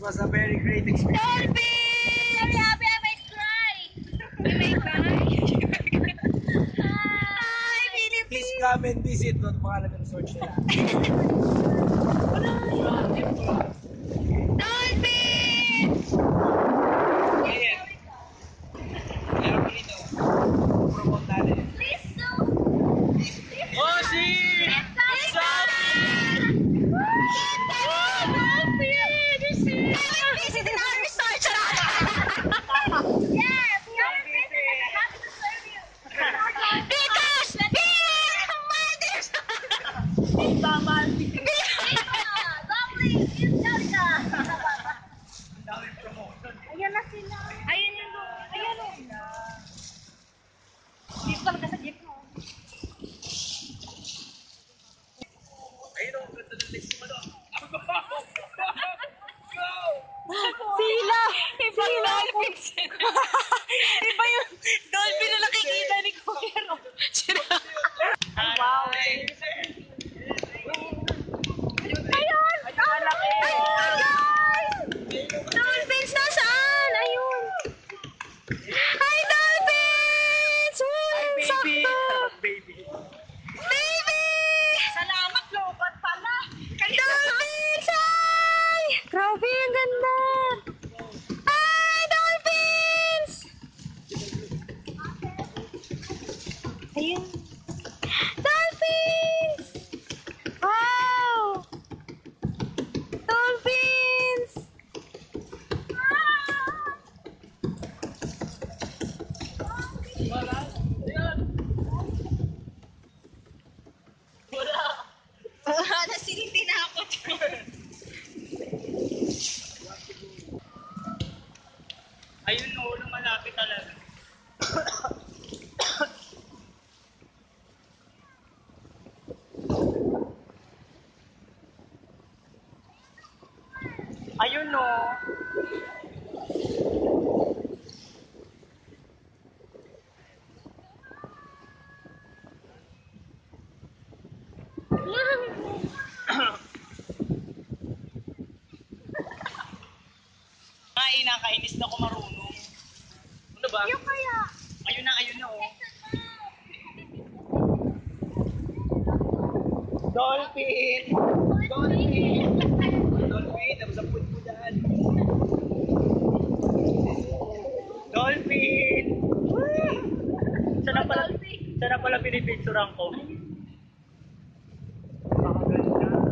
was a very great experience. Dolphin! I'm happy I might cry. You may cry. Hi, Philippines! Please come and visit. Doon pangalan ng search nila. Dolphin! Ayan. Meron ko dito. Promote natin. Please do. Oh, si! Ayan na sila. Ayun yung Ayun o. Dito talaga sa jeep mo. Ayun ang ganda ng text mo doon. Sila! Iba yung. Iba yung dolphin Grabe, ang ganda! Hi, dolphins! Ayun. Dolphins! Wow! Dolphins! Nasiliti Ayun no. Ay, nakainis na ako marunong. Ano ba? Yung kaya. Ayun na, ayun na oh. Dolphin! Dolphin! Dolphin, nabasapot mo dyan. Dolphin! Sana pala, sana pala pinipicturean ko.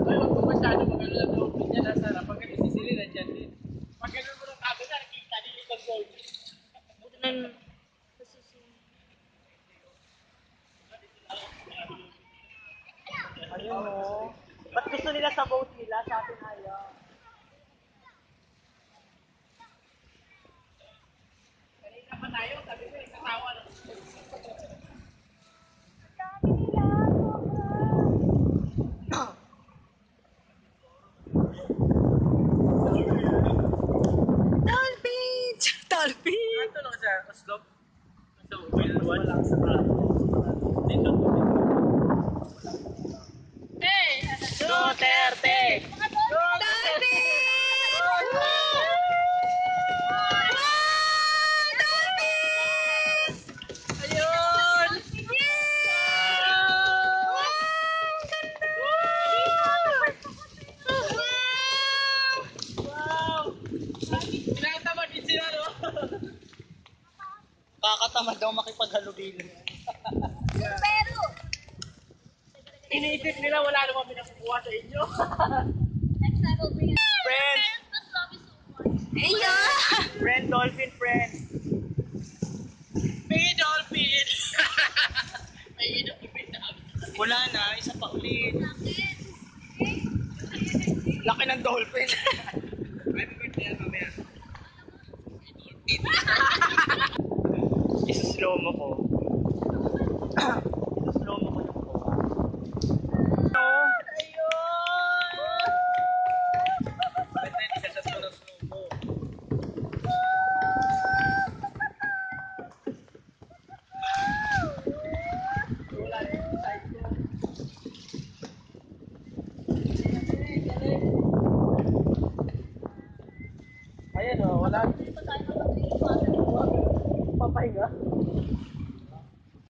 Ay, wag mo masyado magano lang dolphin niya nasa harap. Pag ganun si Silly, nandyan din. Pag ganun mo ng tago na, nakita din yung dolphin. Buti na Ayun o. Ba't gusto nila sa boat nila? Sa atin ayaw. slope. So we'll, watch. Kakatamad daw makipaghalubilo. Pero, Iniisip nila wala naman pinakukuha sa inyo. next time we'll bring it. Friend! Parents love you so much. Yeah! Friend, dolphin friend. May dolphin! May dolphin Wala na, isa pa ulit. Laki ng dolphin. Isa slow mo ko.